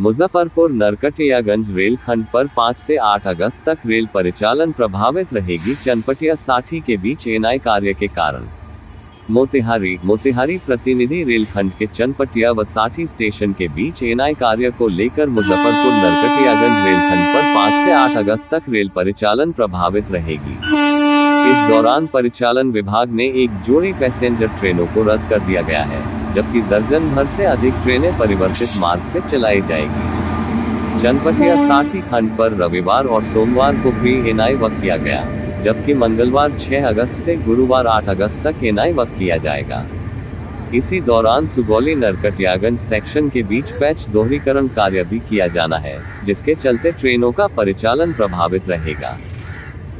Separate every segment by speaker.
Speaker 1: मुजफ्फरपुर नरकटियागंज रेलखंड पर 5 से 8 अगस्त तक रेल परिचालन प्रभावित रहेगी। चनपटिया साठी के बीच एनआई कार्य के कारण। मोतिहारी मोतिहारी प्रतिनिधि रेलखंड के चनपटिया व साठी स्टेशन के बीच एनआई कार्य को लेकर मुजफ्फरपुर नरकटियागंज रेलखंड पर 5 से 8 अगस्त तक रेल परिचालन प्रभावित रहेगी। इस दौरान परिचालन विभाग ने एक जोड़ी पैसेंजर ट्रेनों को रद्द कर दिया गया है। जबकि दर्जन भर से अधिक ट्रेनें परिवर्तित मार्ग से चलाई जाएगी। चनपटिया साठी खंड पर रविवार और सोमवार को भी एनआई वक्त किया गया, जबकि मंगलवार 6 अगस्त से गुरुवार 8 अगस्त तक एनआई वक्त किया जाएगा। इसी दौरान सुगौली नरकटियागंज सेक्शन के बीच पैच दोहरीकरण कार्य भी किया जाना है, जिसके चलते ट्रेनों का परिचालन प्रभावित रहेगा।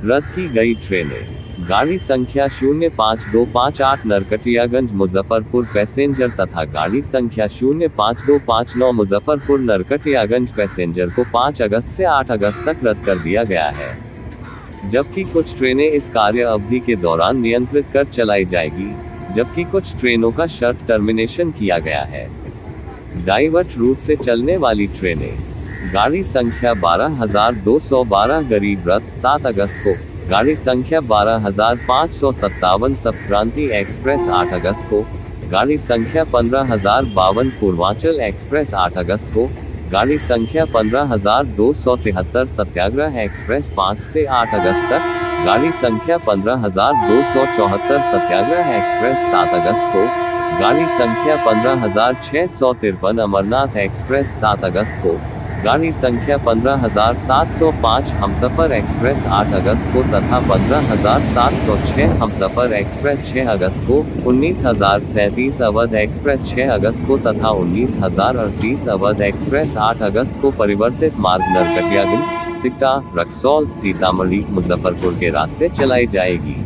Speaker 1: रद्द की गई ट्रेनें। गाड़ी संख्या शून्य पाँच दो पाँच आठ नरकटियागंज मुजफ्फरपुर पैसेंजर तथा गाड़ी संख्या शून्य पाँच दो पाँच नौ मुजफ्फरपुर नरकटियागंज पैसेंजर को 5 अगस्त से 8 अगस्त तक रद्द कर दिया गया है। जबकि कुछ ट्रेनें इस कार्य अवधि के दौरान नियंत्रित कर चलाई जाएगी, जबकि कुछ ट्रेनों का शर्त टर्मिनेशन किया गया है। डाइवर्ट रूट से चलने वाली ट्रेनें गाड़ी संख्या बारह हज़ार दो सौ बारह, गरीब रथ, सात अगस्त को। गाड़ी संख्या बारह हज़ार पाँच सौ सत्तावन सप्रांति एक्सप्रेस, आठ अगस्त को। गाड़ी संख्या पंद्रह हज़ार बावन, पूर्वांचल एक्सप्रेस, आठ अगस्त को। गाड़ी संख्या पंद्रह हज़ार दो सौ तिहत्तर, सत्याग्रह एक्सप्रेस, पाँच से आठ अगस्त तक। गाड़ी संख्या पंद्रह हज़ार दो सौ चौहत्तर, सत्याग्रह एक्सप्रेस, सात अगस्त को। गाड़ी संख्या पंद्रह हज़ार छह सौ तिरपन, अमरनाथ एक्सप्रेस, सात अगस्त को। गाड़ी संख्या पंद्रह हज़ार सात सौ पाँच हमसफर एक्सप्रेस आठ अगस्त को तथा पंद्रह हज़ार सात सौ छह हमसफर एक्सप्रेस छह अगस्त को उन्नीस हज़ार सैतीस अवध एक्सप्रेस छह अगस्त को तथा उन्नीस हज़ार अड़तीस अवध एक्सप्रेस आठ अगस्त को परिवर्तित मार्ग नरकटियागंज, सिकटा, रक्सौल, सीतामढ़ी, मुजफ्फरपुर के रास्ते चलाई जाएगी।